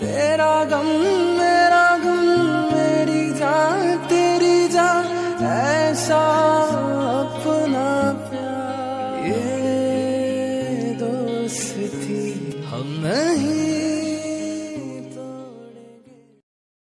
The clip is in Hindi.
तेरा गम, मेरा गम, मेरी जान, तेरी जान, ऐसा अपना प्यार। ये दोस्ती हम नहीं